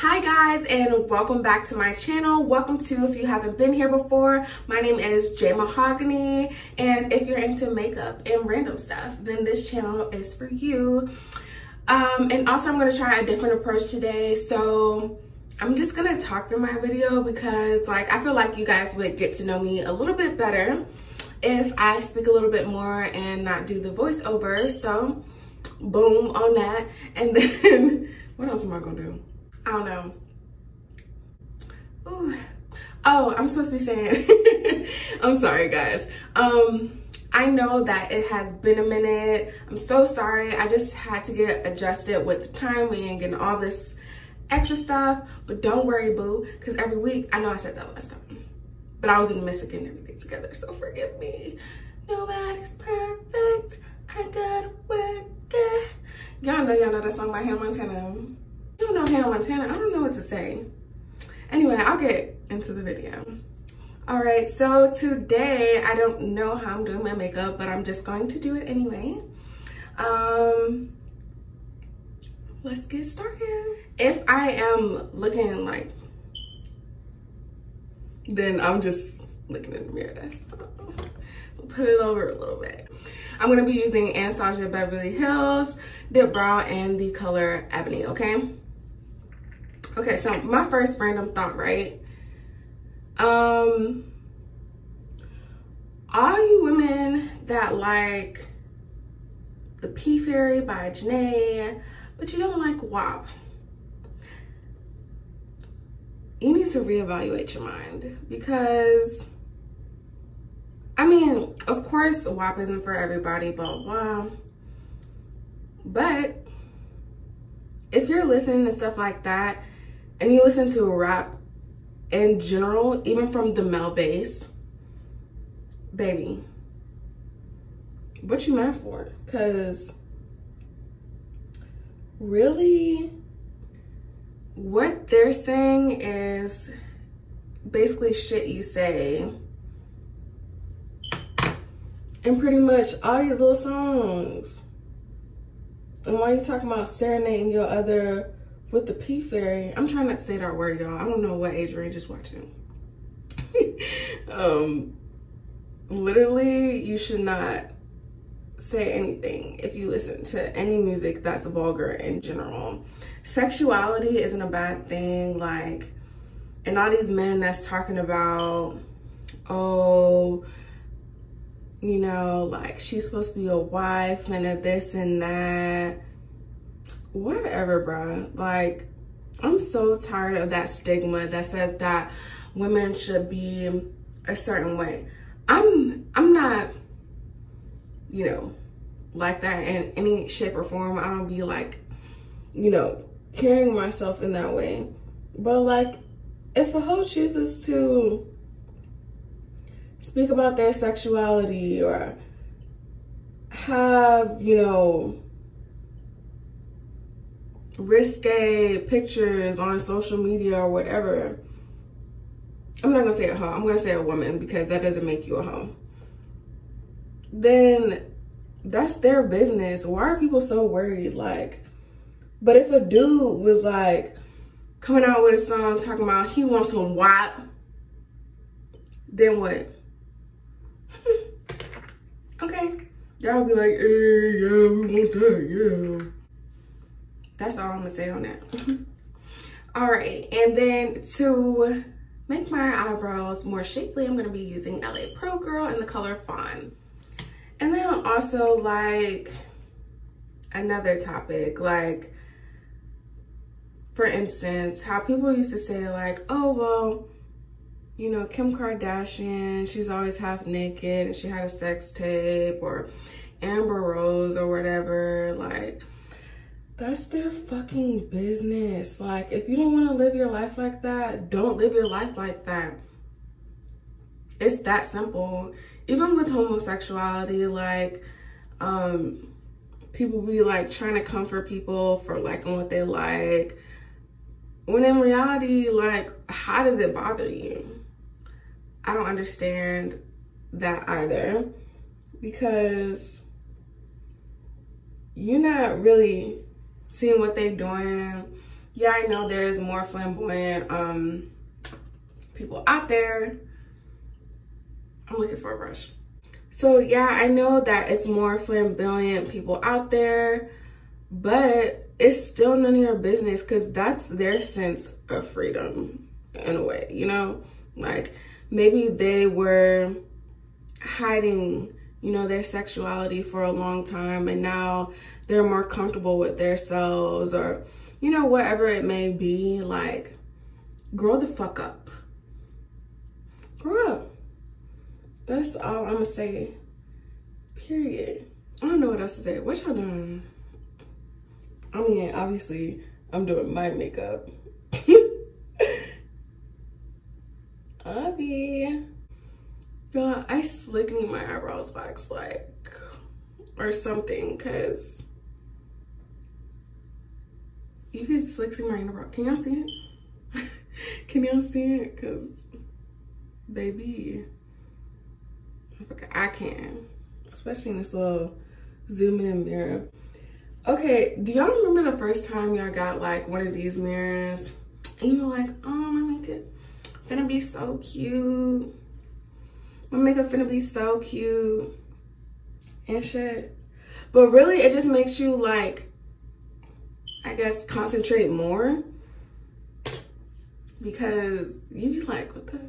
Hi guys and welcome back to my channel. Welcome to if you haven't been here before. My name is Jay Mahogany and if you're into makeup and random stuff then this channel is for you. Um, and also I'm going to try a different approach today so I'm just going to talk through my video because like I feel like you guys would get to know me a little bit better if I speak a little bit more and not do the voiceover. So boom on that. And then what else am I going to do? I don't know. Ooh. Oh, I'm supposed to be saying, I'm sorry guys. Um, I know that it has been a minute. I'm so sorry. I just had to get adjusted with the timing and all this extra stuff. But don't worry, boo, because every week, I know I said that last time, but I was in the midst of getting everything together, so forgive me. Nobody's perfect. I gotta work it. Y'all know y'all know that song by Hannah Montana. Don't know Hannah Montana. I don't know what to say. Anyway, I'll get into the video. All right, so today, I don't know how I'm doing my makeup, but I'm just going to do it anyway. Um, let's get started. If I am looking like, then I'm just looking in the mirror, that's Put it over a little bit. I'm gonna be using Anastasia Beverly Hills Dip Brow and the color Ebony, okay? Okay, so my first random thought, right? Um, all you women that like the P Fairy by Jhené, but you don't like WAP, you need to reevaluate your mind because, I mean, of course, WAP isn't for everybody, blah, blah. But if you're listening to stuff like that and you listen to rap in general, even from the male base, baby, what you mad for? Cause really what they're saying is basically shit you say and pretty much all these little songs. And why are you talking about serenading your other with the P fairy? I'm trying not to say that word, y'all. I don't know what age range is watching. um, literally, you should not say anything if you listen to any music that's vulgar in general. Sexuality isn't a bad thing. Like, and all these men that's talking about, oh, you know, like she's supposed to be a wife and a this and that. Whatever, bro. Like, I'm so tired of that stigma that says that women should be a certain way. I'm I'm not, you know, like that in any shape or form. I don't be like, you know, carrying myself in that way. But like, if a hoe chooses to speak about their sexuality or have, you know, risque pictures on social media or whatever. I'm not gonna say a hoe, I'm gonna say a woman because that doesn't make you a hoe. Then that's their business. Why are people so worried? Like, but if a dude was like coming out with a song talking about he wants some WAP, then what? okay. Y'all be like, hey, yeah, we want that, yeah. That's all I'm gonna say on that. all right, and then to make my eyebrows more shapely, I'm gonna be using LA Pro Girl in the color Fawn. And then also like another topic, like for instance, how people used to say like, oh, well, you know, Kim Kardashian, she's always half naked and she had a sex tape or Amber Rose or whatever. Like, that's their fucking business. Like, if you don't want to live your life like that, don't live your life like that. It's that simple. Even with homosexuality, like, um, people be like trying to comfort people for liking what they like. When in reality, like, how does it bother you? I don't understand that either because you're not really seeing what they're doing yeah, I know there's more flamboyant um, people out there. I'm looking for a brush. So yeah, I know that it's more flamboyant people out there, but it's still none of your business because that's their sense of freedom in a way, you know? Like maybe they were hiding, you know, their sexuality for a long time and now they're more comfortable with themselves or, you know, whatever it may be. Like, grow the fuck up. Grow up. That's all I'm gonna say. Period. I don't know what else to say. What y'all doing? I mean, obviously, I'm doing my makeup. Abby. Y'all, I slick need my eyebrows wax, like, or something, because you can slick see my eyebrow. Can y'all see it? can y'all see it? Because, baby, I can, especially in this little zoom in mirror. Okay, do y'all remember the first time y'all got like one of these mirrors and you were like, oh, my makeup gonna be so cute. My makeup finna be so cute and shit. But really, it just makes you like, I guess, concentrate more because you be like, what the fuck?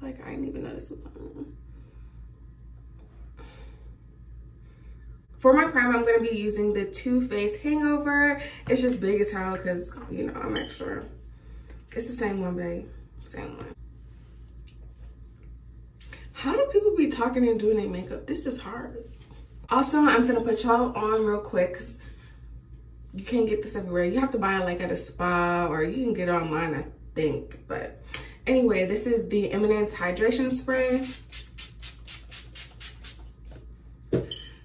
Like, I didn't even notice what's on. For my primer, I'm going to be using the Too Faced Hangover. It's just big as hell because, you know, I'm extra. It's the same one, babe. Same one. How do people be talking and doing their makeup? This is hard. Also, I'm gonna put y'all on real quick because you can't get this everywhere. You have to buy it like at a spa or you can get it online, I think. But anyway, this is the Eminence Hydration Spray.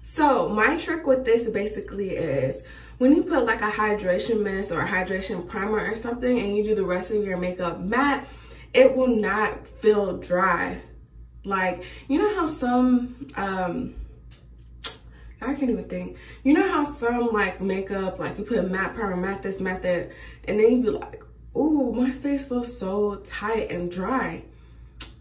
So my trick with this basically is when you put like a hydration mist or a hydration primer or something and you do the rest of your makeup matte, it will not feel dry. Like, you know how some, um, I can't even think. You know how some like makeup, like you put matte primer, matte this, matte that, and then you be like, ooh, my face feels so tight and dry.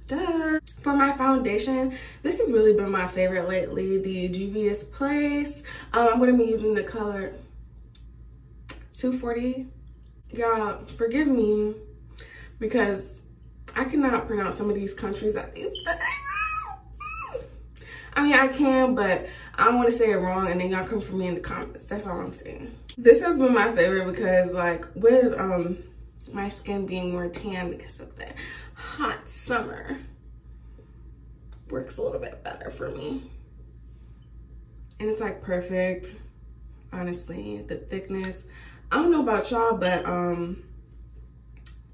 Duh. For my foundation, this has really been my favorite lately, the Juvia's Place. Um, I'm to be using the color 240. Y'all, forgive me because I cannot pronounce some of these countries I think I mean, I can, but I don't want to say it wrong and then y'all come for me in the comments. That's all I'm saying. This has been my favorite because like with um my skin being more tan because of the hot summer works a little bit better for me. And it's like perfect, honestly, the thickness. I don't know about y'all, but um,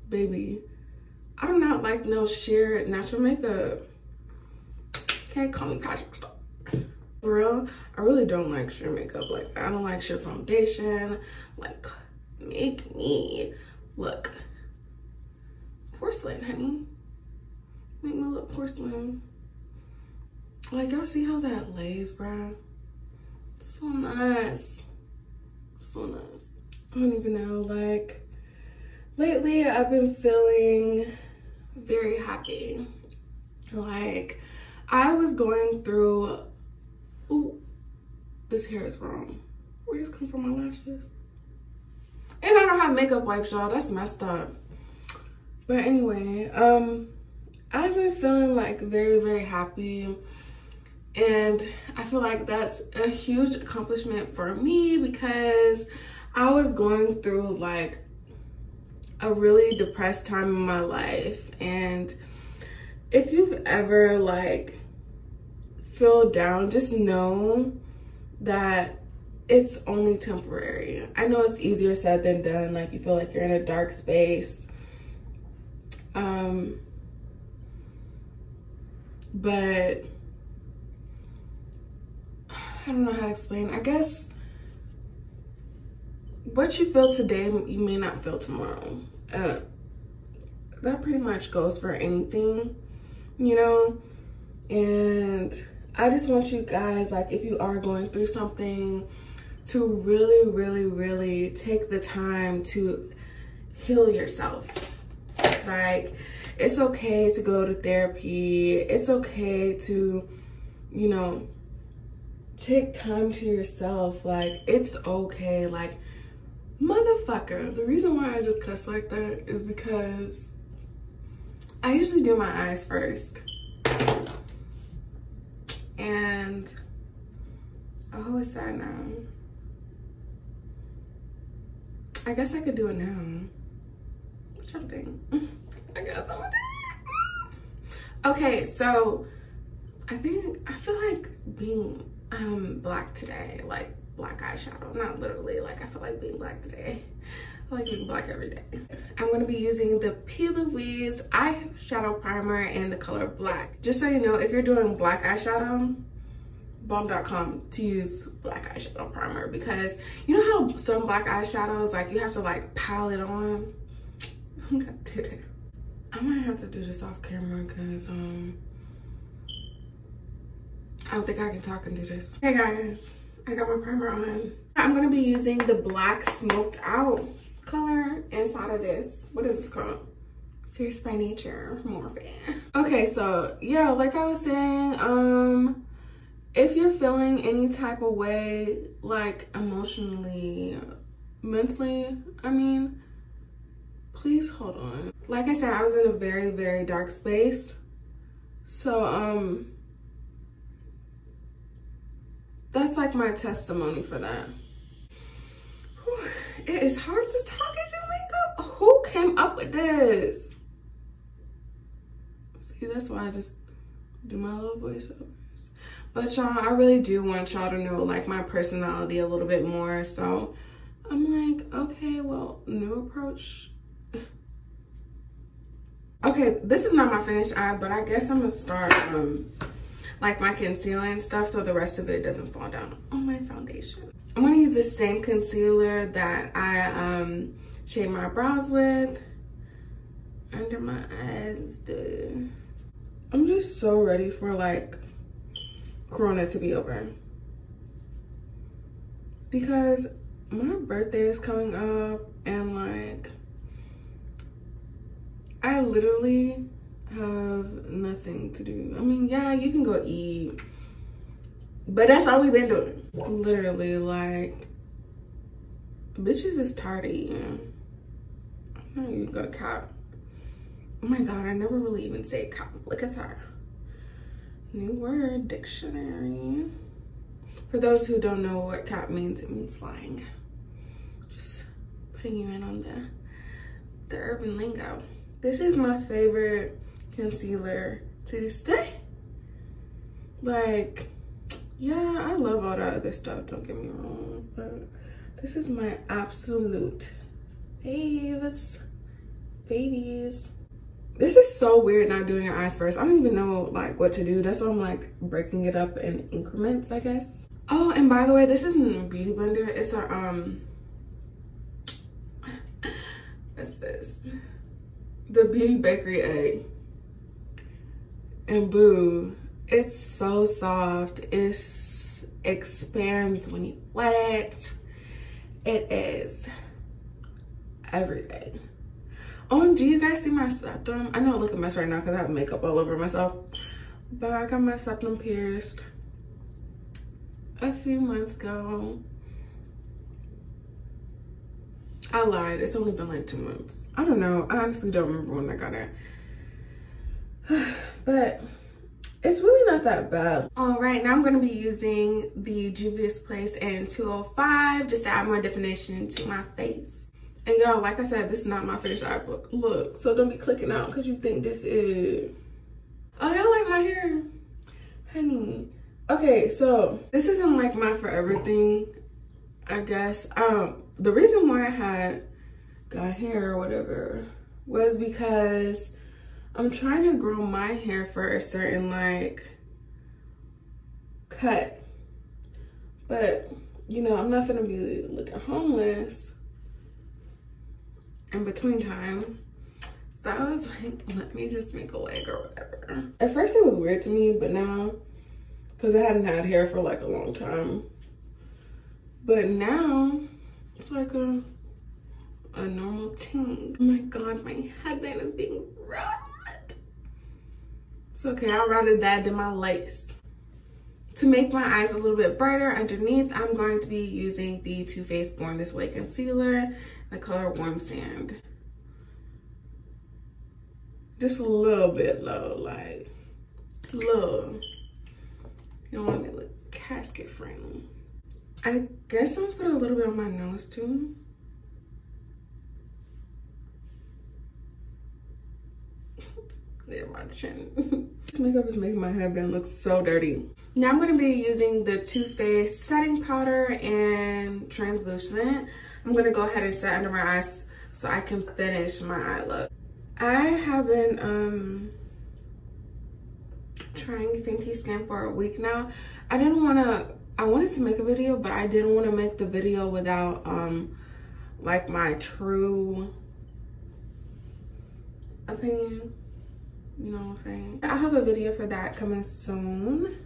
baby, I do not like no sheer natural makeup. Okay, call me Patrick Star. For real, I really don't like sheer makeup. Like, I don't like sheer foundation. Like, make me look porcelain, honey. Make me look porcelain. Like, y'all see how that lays, bruh? So nice. So nice. I don't even know, like, lately I've been feeling very happy. Like, I was going through, ooh, this hair is wrong. Where does come from my lashes? And I don't have makeup wipes, y'all. That's messed up. But anyway, um, I've been feeling like very, very happy. And I feel like that's a huge accomplishment for me because I was going through like a really depressed time in my life. And if you've ever like feel down, just know that it's only temporary. I know it's easier said than done. Like you feel like you're in a dark space. Um, but I don't know how to explain. I guess what you feel today, you may not feel tomorrow. Uh, that pretty much goes for anything, you know? And I just want you guys, like, if you are going through something, to really, really, really take the time to heal yourself. Like, it's okay to go to therapy. It's okay to, you know, take time to yourself. Like, it's okay. Like, motherfucker. The reason why I just cuss like that is because I usually do my eyes first. And, oh, it's sad now. I guess I could do it now. Y'all think? I guess I'm gonna Okay, so I think, I feel like being um black today, like black eyeshadow, not literally, like I feel like being black today. I like being black every day. I'm gonna be using the P. Louise eyeshadow primer in the color black. Just so you know, if you're doing black eyeshadow, bomb.com to use black eyeshadow primer because you know how some black eyeshadows like you have to like pile it on i'm gonna do that i might have to do this off camera because um i don't think i can talk and do this. Hey guys. I got my primer on. I'm gonna be using the black smoked out color inside of this. What is this called? Fierce by nature morphe. Okay so yeah like i was saying um if you're feeling any type of way, like emotionally, mentally, I mean, please hold on. Like I said, I was in a very, very dark space. So, um, that's like my testimony for that. Whew, it is hard to talk into makeup. Who came up with this? See, that's why I just do my little voiceover. But y'all, I really do want y'all to know like my personality a little bit more. So I'm like, okay, well, new approach. Okay, this is not my finished eye, but I guess I'm gonna start um like my concealer and stuff so the rest of it doesn't fall down on my foundation. I'm gonna use the same concealer that I um shade my brows with under my eyes. Dude. I'm just so ready for like Corona to be over. Because my birthday is coming up and like, I literally have nothing to do. I mean, yeah, you can go eat, but that's all we've been doing. Literally, like, bitches is tired of eating. I'm not even gonna cop. Oh my God, I never really even say cop. Look at that. New word dictionary. For those who don't know what cap means, it means lying. Just putting you in on the, the urban lingo. This is my favorite concealer to this day. Like, yeah, I love all that other stuff, don't get me wrong, but this is my absolute faves, babies this is so weird not doing your eyes first. I don't even know like what to do. That's why I'm like breaking it up in increments, I guess. Oh, and by the way, this isn't a beauty blender. It's a, um, what's this? The Beauty Bakery egg. And boo, it's so soft. It expands when you wet it. It is everything. Oh, do you guys see my septum? I know I look a mess right now because I have makeup all over myself. But I got my septum pierced a few months ago. I lied. It's only been like two months. I don't know. I honestly don't remember when I got it. but it's really not that bad. All right, now I'm gonna be using the Juvia's Place and 205 just to add more definition to my face. And y'all, like I said, this is not my finished eye book. Look, so don't be clicking out because you think this is. Oh, y'all like my hair? Honey. Okay, so this isn't like my forever thing, I guess. Um, The reason why I had got hair or whatever was because I'm trying to grow my hair for a certain like cut. But, you know, I'm not gonna be looking homeless in between time. So I was like, let me just make a wig or whatever. At first it was weird to me, but now, because I hadn't had hair for like a long time. But now, it's like a, a normal ting. Oh my God, my headband is being red. Okay, I'd rather that than my lace. To make my eyes a little bit brighter underneath, I'm going to be using the Too Faced Born This Way Concealer, the color Warm Sand. Just a little bit low, like, low. You don't want to look casket friendly. I guess I'm gonna put a little bit on my nose too. My chin. this makeup is making my headband look so dirty. Now I'm gonna be using the Too Faced setting powder and translucent. I'm gonna go ahead and set under my eyes so I can finish my eye look. I have been um, trying Fenty Skin for a week now. I didn't wanna, I wanted to make a video, but I didn't wanna make the video without um, like my true opinion. You know what I'm saying? I have a video for that coming soon.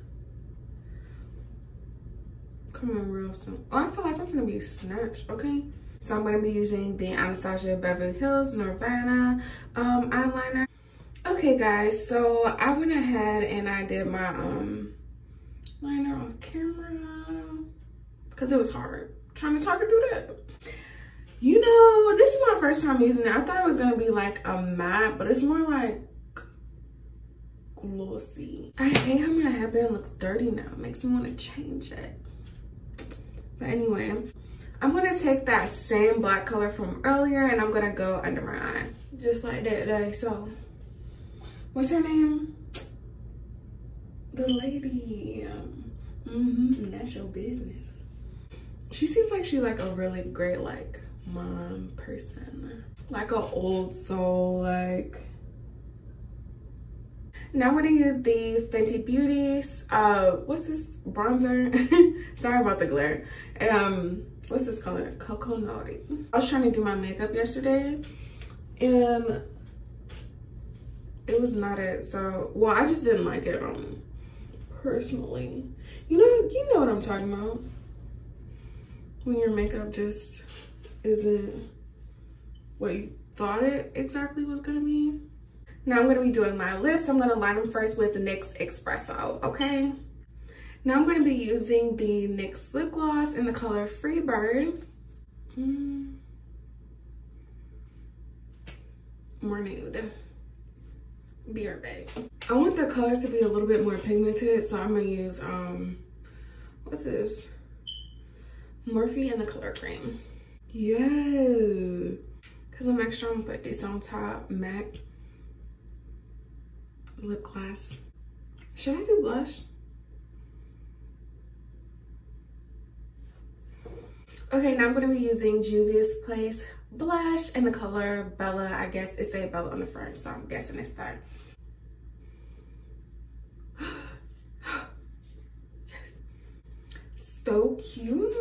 Coming real soon. Oh, I feel like I'm gonna be snatched, okay? So I'm gonna be using the Anastasia Beverly Hills Norvina um, eyeliner. Okay guys, so I went ahead and I did my um, liner off camera because it was hard trying to talk and do that. You know, this is my first time using it. I thought it was gonna be like a matte, but it's more like glossy. I hate how my headband looks dirty now. It makes me want to change it. But anyway, I'm gonna take that same black color from earlier and I'm gonna go under my eye. Just like that, like so. What's her name? The lady. Mm-hmm, that's your business. She seems like she's like a really great like mom person. Like an old soul, like now I'm gonna use the Fenty Beauties, uh, what's this, bronzer? Sorry about the glare. Um, what's this color? Cocoa Naughty. I was trying to do my makeup yesterday and it was not it. So, well, I just didn't like it, um, personally. You know, you know what I'm talking about. When your makeup just isn't what you thought it exactly was gonna be. Now I'm gonna be doing my lips. I'm gonna line them first with the NYX Espresso, okay? Now I'm gonna be using the NYX lip gloss in the color Freebird. Mm. More nude. Be. I want the colors to be a little bit more pigmented, so I'm gonna use, um, what's this? Morphe in the color cream. Yeah. Cause I'm extra, I'm gonna put this on top, MAC lip gloss. Should I do blush? Okay, now I'm gonna be using Juvia's Place blush in the color Bella. I guess it say Bella on the front, so I'm guessing it's that. So cute.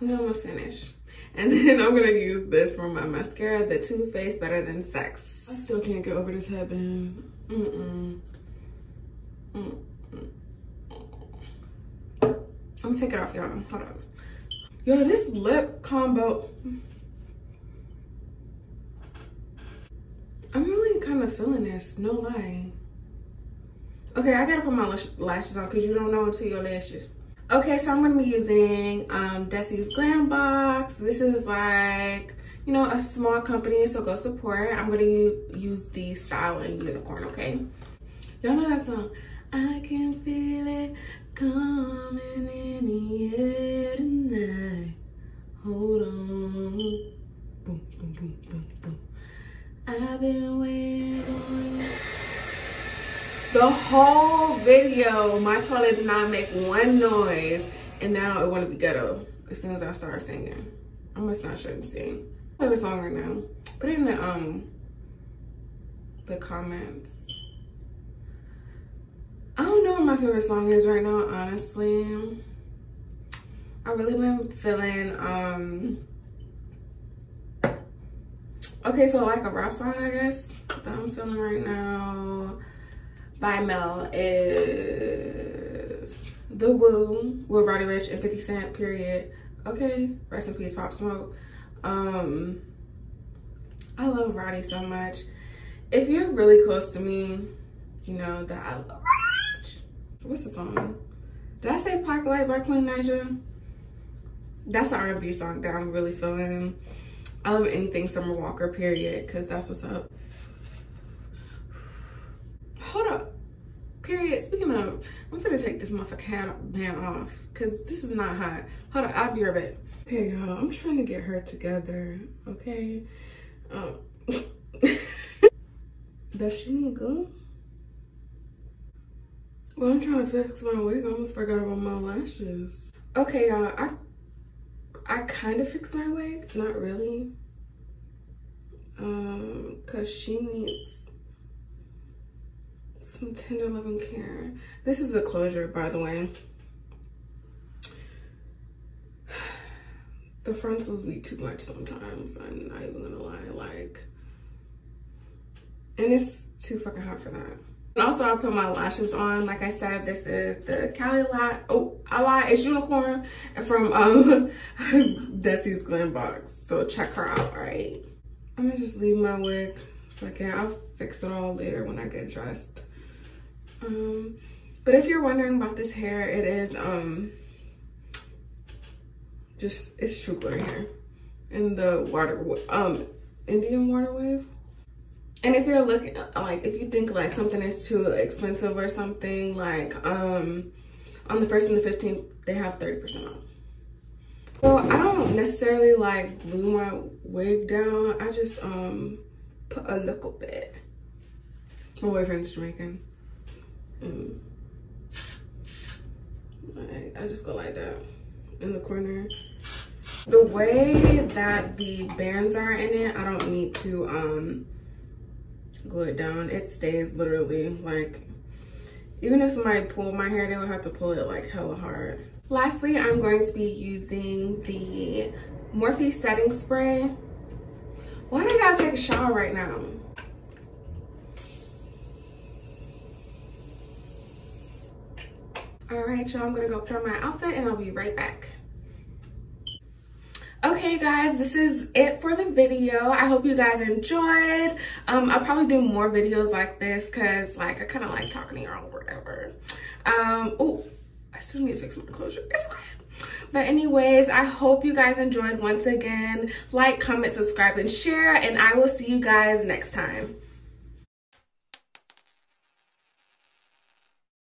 We almost finished. And then I'm gonna use this for my mascara, the Too Faced Better Than Sex. I still can't get over this headband. Mm-mm. Mm -mm. I'm gonna take it off, y'all. Hold on. Yo, this lip combo. I'm really kind of feeling this, no lie. Okay, I gotta put my lashes on because you don't know until your lashes. Okay, so I'm gonna be using um, Desi's Glam Box. This is like, you know, a small company, so go support. I'm gonna use the Styling Unicorn, okay? Y'all know that song? I can feel it coming in the air tonight. Hold on. Boom, boom, boom, boom, boom. I've been waiting. The whole video, my toilet did not make one noise. And now it want to be ghetto as soon as I start singing. I must not shouldn't sing. Favorite song right now. Put in the um the comments. I don't know what my favorite song is right now, honestly. I really been feeling um okay, so like a rap song, I guess, that I'm feeling right now by Mel is The Woo with Roddy Ricch and 50 Cent, period. Okay, rest in peace, Pop Smoke. Um, I love Roddy so much. If you're really close to me, you know that I love Roddy. What's the song? Did I say Pocket Light by Queen Naija? That's an R&B song that I'm really feeling. I love anything Summer Walker, period, because that's what's up. Hold up. Period. Speaking of, I'm gonna take this motherfucking hat off because this is not hot. Hold on, I'll be right back. Hey y'all, I'm trying to get her together, okay? Um, does she need glue? Well, I'm trying to fix my wig. I almost forgot about my lashes. Okay, y'all, I I kind of fixed my wig, not really. Um, cause she needs some tender loving care. This is a closure, by the way. The frontals be too much sometimes. I'm not even gonna lie, like, and it's too fucking hot for that. And also I put my lashes on. Like I said, this is the Cali Lat. Oh, I lie. It's Unicorn from um, Desi's Glam Box. So check her out, all right? I'm gonna just leave my wig second. I'll fix it all later when I get dressed. Um, but if you're wondering about this hair, it is um, just, it's true glitter hair in the water, um, Indian water wave. And if you're looking, like, if you think like something is too expensive or something, like, um, on the 1st and the 15th, they have 30% off. Well, I don't necessarily like glue my wig down. I just, um, put a little bit. My boyfriend's Jamaican. Like, I just go like that in the corner. The way that the bands are in it, I don't need to, um, glue it down. It stays literally like, even if somebody pulled my hair, they would have to pull it like hella hard. Lastly, I'm going to be using the Morphe setting spray. Why do I gotta take a shower right now? All right, y'all, I'm gonna go put on my outfit and I'll be right back. Okay guys, this is it for the video. I hope you guys enjoyed. Um, I'll probably do more videos like this because like I kind of like talking to y'all or whatever. Um, oh, I still need to fix my closure. It's okay. But anyways, I hope you guys enjoyed once again. Like, comment, subscribe, and share. And I will see you guys next time.